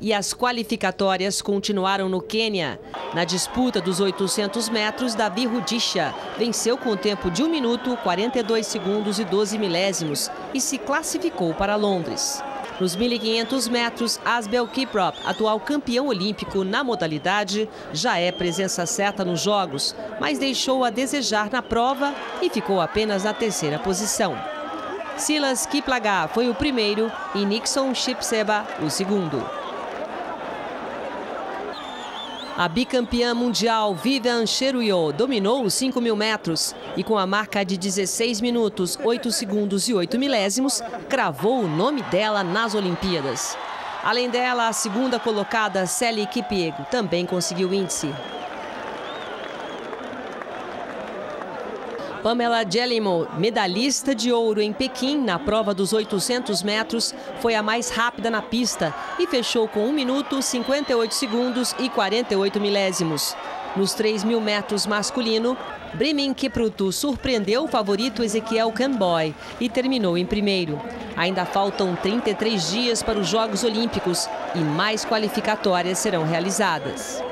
e as qualificatórias continuaram no Quênia. Na disputa dos 800 metros, Davi Rudisha venceu com o tempo de 1 minuto, 42 segundos e 12 milésimos e se classificou para Londres. Nos 1.500 metros, Asbel Kiprop, atual campeão olímpico na modalidade, já é presença certa nos Jogos, mas deixou a desejar na prova e ficou apenas na terceira posição. Silas Kiplagat foi o primeiro e Nixon Chipseba o segundo. A bicampeã mundial Vivian Cheruiyot dominou os 5 mil metros e com a marca de 16 minutos, 8 segundos e 8 milésimos, cravou o nome dela nas Olimpíadas. Além dela, a segunda colocada, Sally Kipiego, também conseguiu índice. Pamela Jelimo, medalhista de ouro em Pequim na prova dos 800 metros, foi a mais rápida na pista e fechou com 1 minuto, 58 segundos e 48 milésimos. Nos 3 mil metros masculino, Bremin Kipruto surpreendeu o favorito Ezequiel Canboy e terminou em primeiro. Ainda faltam 33 dias para os Jogos Olímpicos e mais qualificatórias serão realizadas.